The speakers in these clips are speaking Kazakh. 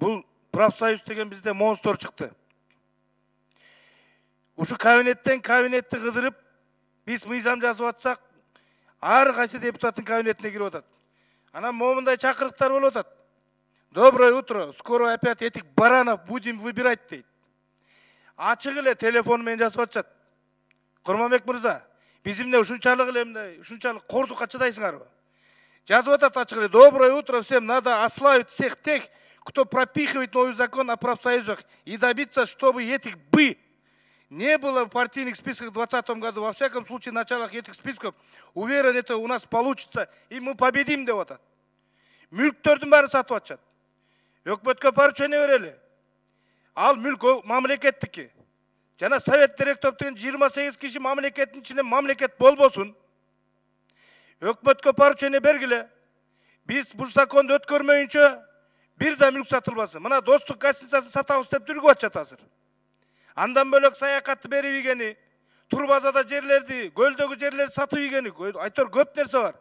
бұл профсоюз деген бізде монстр шықты. Ушу кабинеттен кабинетти кыдырып биз мыйзам жазып атсак ар кайсы депутаттын кабинетине кирип атат анан момундай чакырыктар болуп атат доброе утро скоро опять этих баранов будем выбирать дейт ачык эле телефону менен жазып атышат курманбек мырза биз эмне ушунчалык эле мындай ушунчалык кордукка чыдайсыңарбы жазып атат ачык эле доброе утро всем надо ославить всех тех кто пропихивает новый закон о профсоюзах и добиться чтобы этих бы не было в партийных списках в 2020 году. Во всяком случае, в началах этих списков, уверен, это у нас получится, и мы победим деп атат. Мүліктердің бәрін сатып атышат. Өкіметке поручение берели. Ал мүлк ол мамлекеттікі. Жана совет директор деген 28 киши мамлекеттин ичинен мамлекет болбосун. Өкіметке поручение бергиле. Биз бул законду өткөрмөйүнчө бир да мүлк сатылбасын. Мына достук гостиницасын сатабыз деп дүргүп атышат азыр. Андан бөлөк саякатты берип ийгени, турбазада жерлерди, көлдөгү жерлерди сатып ийгени, айтор көп нерсе бар.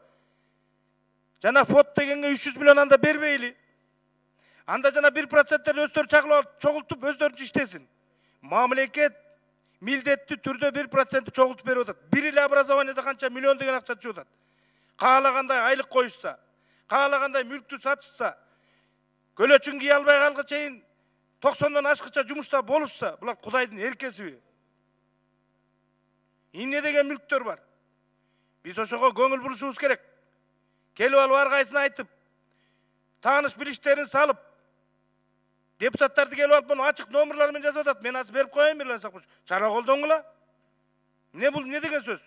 Жана фот дегенге 300 миллион анда бербейли. Анда жана 1%тер өздөрү чагылып алып, чогултуп өздөрүнчө иштесин. Мамлекет милдеттүү түрдө 1% чогултуп берип атат. Бир эле образованияда канча миллион деген акча түшүп атат. Каалагандай айлык коюшса, каалагандай мүлктү сатышса, көлөчүн кие албай калга чейин тоқсаннан ашқыча жұмыста болушса бұлар құдайдың еркесіби эмне деген мүлктөр бар. Биз ошого көңүл бурушубуз керек. Келип алып ар кайсына айтып тааныш билиштерин салып депутаттарды келип алып мына ачык номерлар менен жазып атат. Мен азыр берип коеюн мирлан исакович чара колдоңула? Эмне бул эмне деген сөз?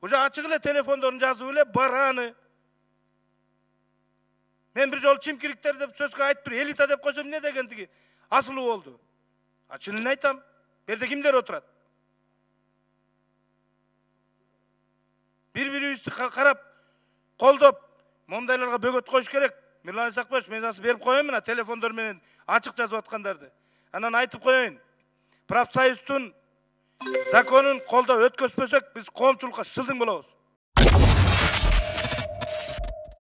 Уже ачык эле телефондорун жазып эле бараны мен бир жолу чимкириктер деп сөзгө айтып тур элита деп койсом эмне деген тиги асылы болды а айтам берде кимдер отурат бири бирибизди карап колдоп моундайларга бөгөт коюш керек мирлан исакбаевич мен азыр берип коеюн мына телефондор менен ачык жазып аткандарды анан айтып коеюн профсоюздун законун колдоп өткөзбөсөк биз коомчулукка шылдың болобуз